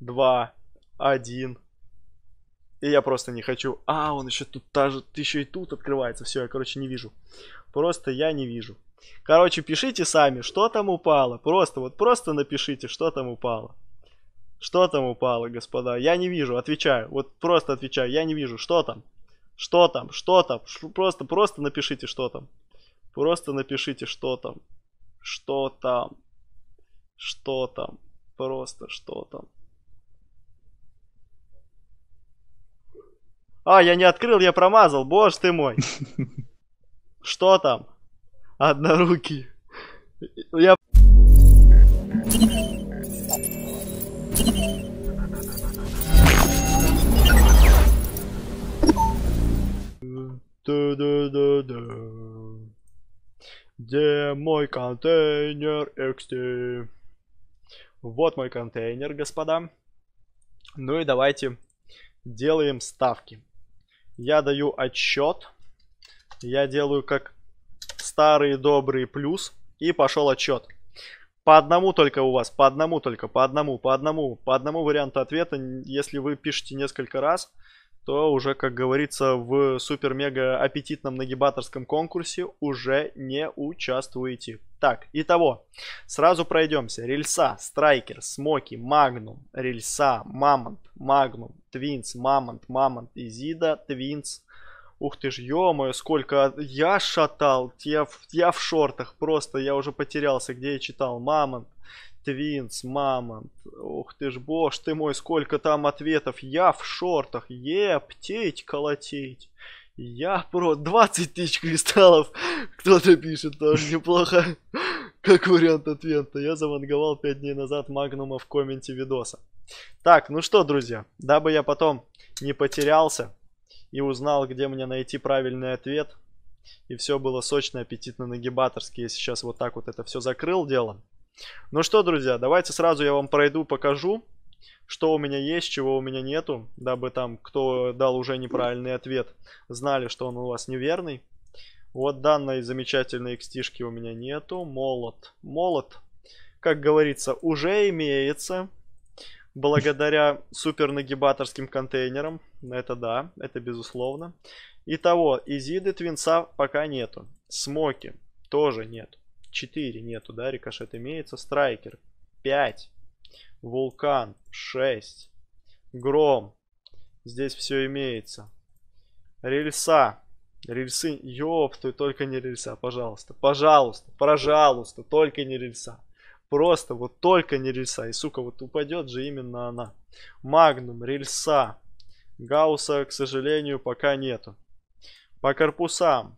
два, один. И я просто не хочу. А, он еще тут даже, еще и тут открывается. Все, я, короче, не вижу. Просто я не вижу. Короче, пишите сами, что там упало. Просто, вот просто напишите, что там упало. Что там упало, господа? Я не вижу, отвечаю. Вот просто отвечаю, я не вижу. Что там? Что там? Что там? Просто, просто напишите, что там. Просто напишите, что там. Что там? Что там? Просто что там? А, я не открыл, я промазал. Боже ты мой. Что там? Однорукий. Я... Где мой контейнер XT? Вот мой контейнер, господа. Ну и давайте делаем ставки. Я даю отчет. Я делаю как старый добрый плюс. И пошел отчет. По одному только у вас, по одному только, по одному, по одному, по одному варианту ответа. Если вы пишете несколько раз, то уже, как говорится, в супер-мега аппетитном нагибаторском конкурсе уже не участвуете. Так, итого, сразу пройдемся. Рельса, Страйкер, Смоки, Магнум, Рельса, Мамонт, Магнум, Твинс, Мамонт, Мамонт, Изида, Твинс. Ух ты ж, ё сколько... Я шатал, я, я в шортах просто, я уже потерялся, где я читал. Мамонт, Твинс, Мамонт. Ух ты ж, боже ты мой, сколько там ответов. Я в шортах. Ептеть, колотеть. Я про 20 тысяч кристаллов. Кто-то пишет, тоже неплохо. Как вариант ответа. Я заванговал 5 дней назад Магнума в комменте видоса. Так, ну что, друзья. Дабы я потом не потерялся и узнал, где мне найти правильный ответ. И все было сочно, аппетитно, нагибаторски. Я сейчас вот так вот это все закрыл дело. Ну что, друзья, давайте сразу я вам пройду, покажу, что у меня есть, чего у меня нету, дабы там, кто дал уже неправильный ответ, знали, что он у вас неверный. Вот данной замечательной xt у меня нету. Молот. Молот, как говорится, уже имеется. Благодаря супер нагибаторским контейнерам. Это да, это безусловно. Итого, изиды твинса пока нету. Смоки тоже нет. 4 нету, да, рикошет имеется. Страйкер 5. Вулкан 6. Гром. Здесь все имеется. Рельса. Рельсы, ёпты, только не рельса, пожалуйста. Пожалуйста, пожалуйста, только не рельса. Просто вот только не рельса. И, сука, вот упадет же именно она. Магнум, рельса. Гаусса, к сожалению, пока нету. По корпусам.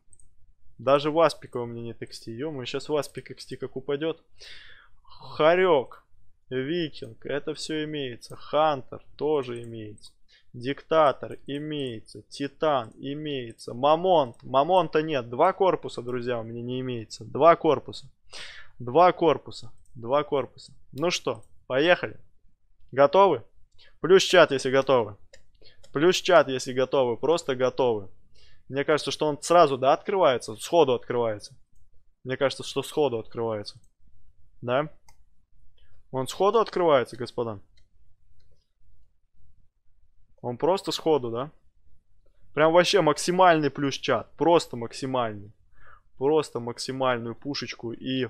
Даже Васпика у меня нет XT. ё сейчас Васпик XT как упадет. Харек, Викинг, это все имеется. Хантер тоже имеется. Диктатор имеется. Титан имеется. Мамонт. Мамонта нет. Два корпуса, друзья, у меня не имеется. Два корпуса. Два корпуса. Два корпуса. Ну что, поехали. Готовы? Плюс чат, если готовы. Плюс чат, если готовы. Просто готовы. Мне кажется, что он сразу, да, открывается? Сходу открывается. Мне кажется, что сходу открывается. Да? Он сходу открывается, господа. Он просто сходу, да? Прям вообще максимальный плюс чат. Просто максимальный. Просто максимальную пушечку и...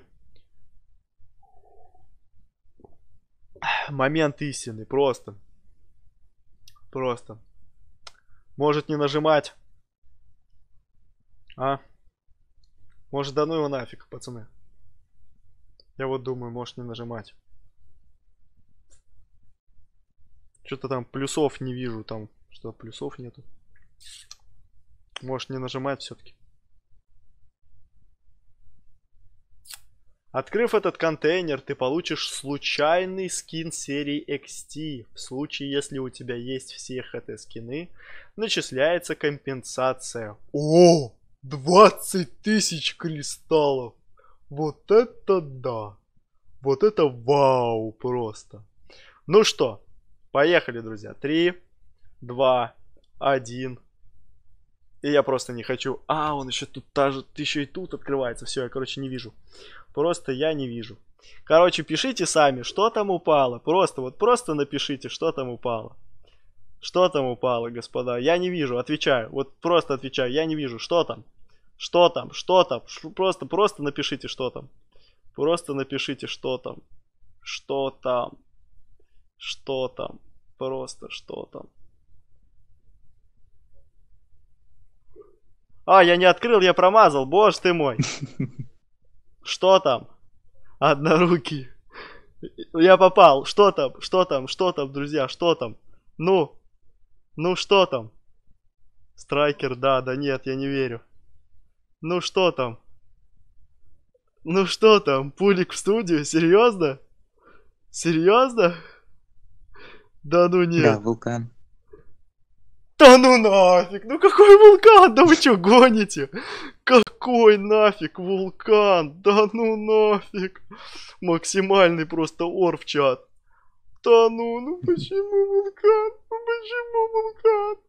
Момент истины. Просто. Просто. Может не нажимать. А? Может, да ну его нафиг, пацаны. Я вот думаю, может не нажимать. Что-то там плюсов не вижу, там что плюсов нету. Может не нажимать все-таки. Открыв этот контейнер, ты получишь случайный скин серии XT. В случае, если у тебя есть все эти скины, начисляется компенсация. О! 20 тысяч кристаллов. Вот это да. Вот это вау просто. Ну что, поехали, друзья. 3, 2, 1. И я просто не хочу. А, он еще тут даже, еще и тут открывается. Все, я, короче, не вижу. Просто я не вижу. Короче, пишите сами, что там упало. Просто, вот просто напишите, что там упало. Что там упало, господа? Я не вижу, отвечаю. Вот просто отвечаю, я не вижу, что там. Что там, что там. Просто, просто напишите, что там. Просто напишите, что там. Что там. Что там. Просто, что там. А, я не открыл, я промазал. Боже ты мой. Что там? Однорукий. Я попал. Что там? Что там? Что там, друзья? Что там? Ну? Ну что там? Страйкер, да, да нет, я не верю. Ну что там? Ну что там? Пулик в студию? Серьезно? Серьезно? Да ну нет. Да, вулкан. Да ну нафиг, ну какой вулкан? Да вы что гоните? Какой нафиг вулкан? Да ну нафиг. Максимальный просто ор в чат. Да ну, ну почему вулкан? Ну почему вулкан?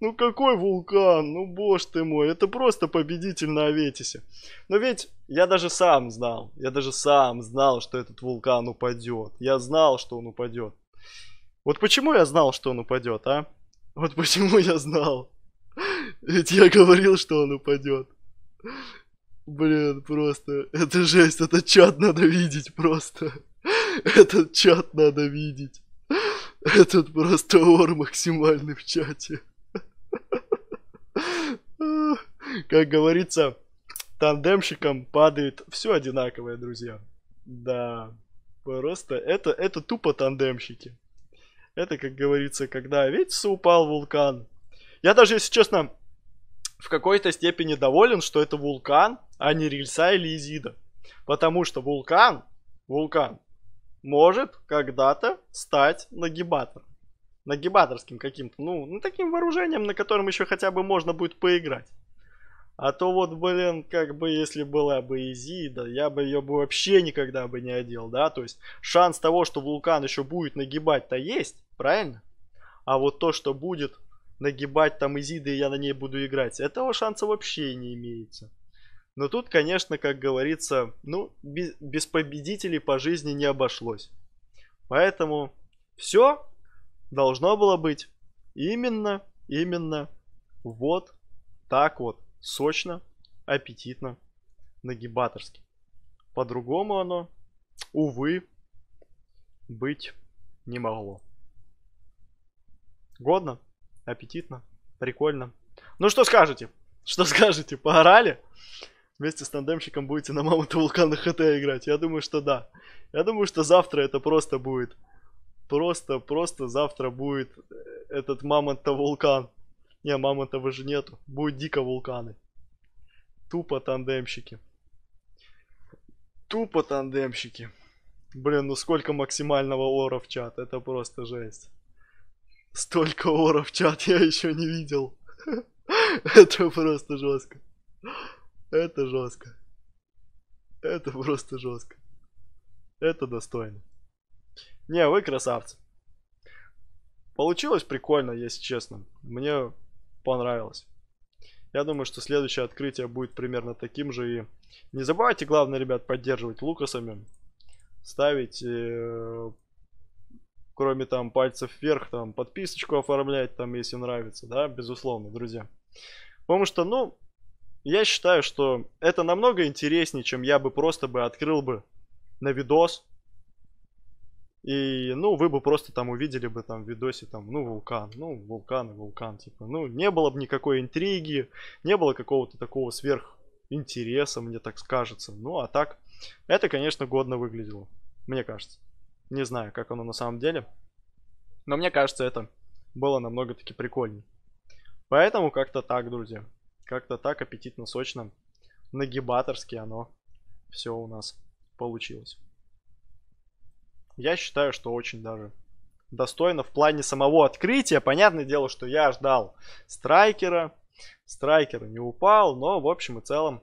Ну какой вулкан? Ну боже ты мой, это просто победитель на Аветисе. Но ведь я даже сам знал, я даже сам знал, что этот вулкан упадет. Я знал, что он упадет. Вот почему я знал, что он упадет, а? Вот почему я знал. Ведь я говорил, что он упадет. Блин, просто, это жесть, этот чат надо видеть просто. Этот чат надо видеть. Этот просто ор максимальный в чате. Как говорится, тандемщикам падает все одинаковое, друзья. Да, просто это, это тупо тандемщики. Это, как говорится, когда видите, упал вулкан. Я даже, если честно, в какой-то степени доволен, что это вулкан, а не рельса или изида. Потому что вулкан, вулкан, может когда-то стать нагибатором. Нагибаторским каким-то, ну, ну, таким вооружением, на котором еще хотя бы можно будет поиграть. А то вот, блин, как бы если была бы Изида, я бы ее бы вообще никогда бы не одел, да? То есть шанс того, что вулкан еще будет нагибать-то есть, правильно? А вот то, что будет нагибать там Изиды, и я на ней буду играть, этого шанса вообще не имеется. Но тут, конечно, как говорится, ну, без, без победителей по жизни не обошлось. Поэтому все должно было быть именно, именно вот так вот сочно, аппетитно, нагибаторски. По-другому оно, увы, быть не могло. Годно, аппетитно, прикольно. Ну что скажете? Что скажете? Поорали? Вместе с тандемщиком будете на Мамонта Вулкана ХТ играть? Я думаю, что да. Я думаю, что завтра это просто будет. Просто, просто завтра будет этот Мамонта Вулкан. Не, мамонтова же нету. Будет дико вулканы. Тупо тандемщики. Тупо тандемщики. Блин, ну сколько максимального ора в чат. Это просто жесть. Столько ора в чат я еще не видел. Это просто жестко. Это жестко. Это просто жестко. Это достойно. Не, вы красавцы. Получилось прикольно, если честно. Мне понравилось. Я думаю, что следующее открытие будет примерно таким же. И не забывайте, главное, ребят, поддерживать лукасами. Ставить, э, кроме там пальцев вверх, там подписочку оформлять, там, если нравится, да, безусловно, друзья. Потому что, ну, я считаю, что это намного интереснее, чем я бы просто бы открыл бы на видос и, ну, вы бы просто там увидели бы там в видосе там, ну, вулкан, ну, вулкан и вулкан, типа. Ну, не было бы никакой интриги, не было какого-то такого сверх интереса, мне так скажется. Ну, а так, это, конечно, годно выглядело, мне кажется. Не знаю, как оно на самом деле. Но мне кажется, это было намного-таки прикольнее. Поэтому как-то так, друзья. Как-то так аппетитно-сочно, нагибаторски оно все у нас получилось. Я считаю, что очень даже достойно в плане самого открытия. Понятное дело, что я ждал страйкера. Страйкер не упал, но в общем и целом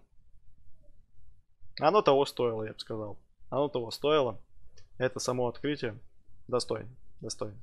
оно того стоило, я бы сказал. Оно того стоило. Это само открытие достойно. Достойно.